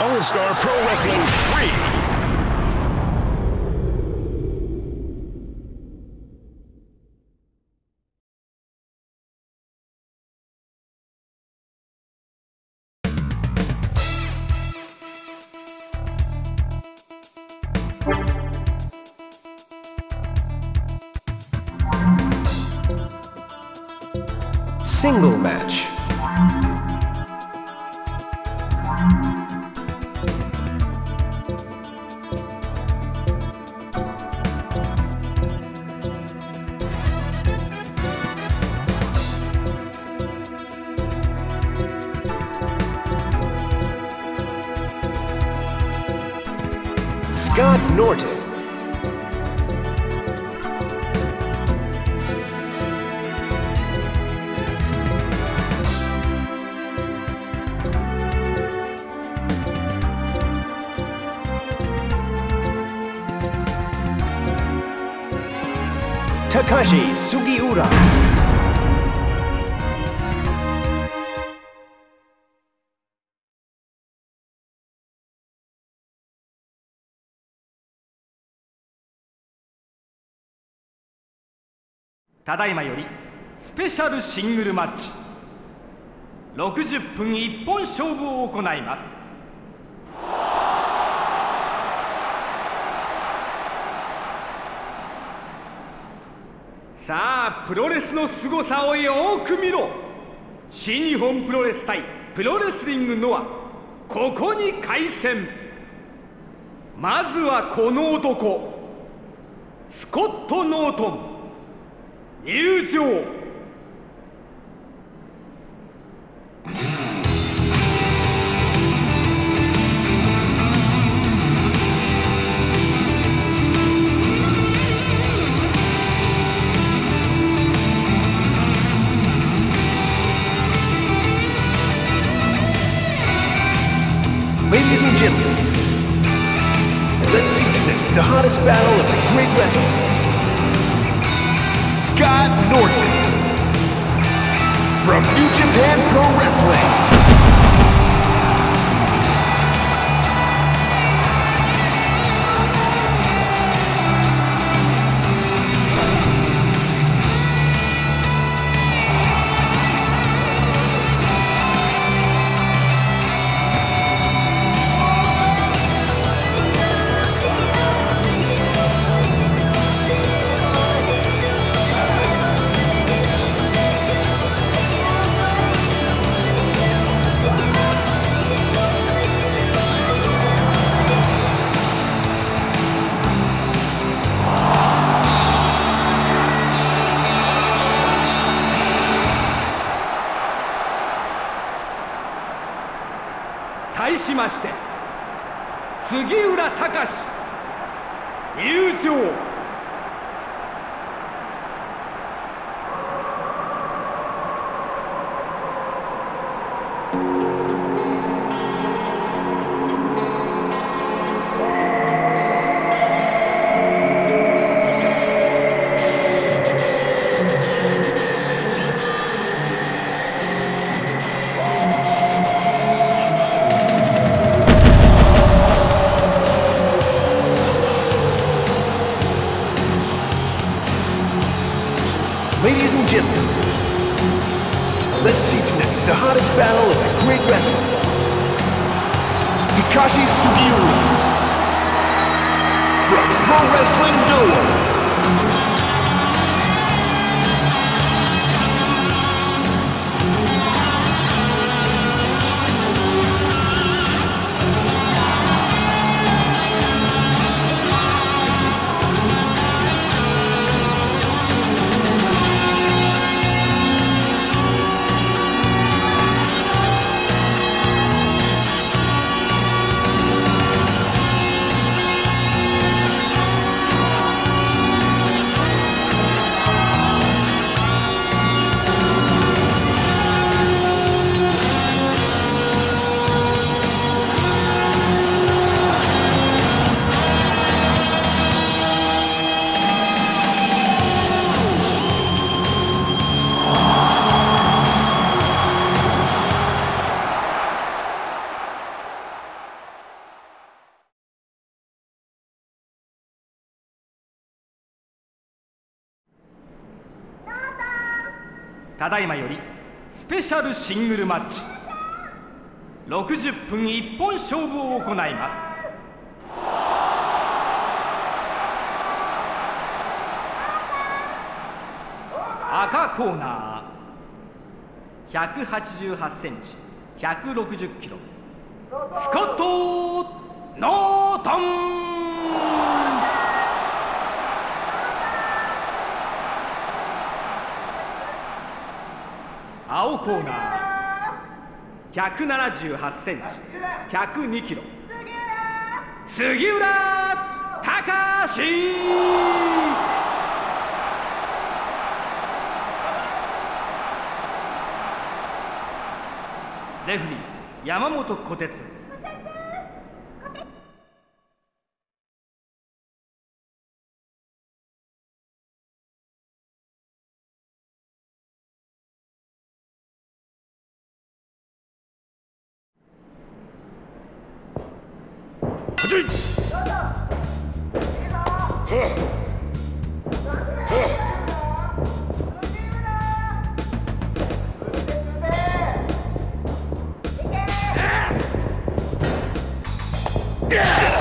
All Star Pro Wrestling 3. Scott Norton. ただいまよりスペシャルシングルマッチ。60分一本勝負を行います。さあプロレスの凄さをよく見ろ。新日本プロレス対プロレスリングノア。ここに凱旋まずはこの男。スコット・ノートン。入場。まして杉浦隆入場。ただいまよりスペシャルシングルマッチ。60分一本勝負を行います。赤コーナー。188センチ。160キロ。スコット・ノートン。コーナー。178センチ。102キロ。杉浦隆。レフリー山本小鉄 Yeah!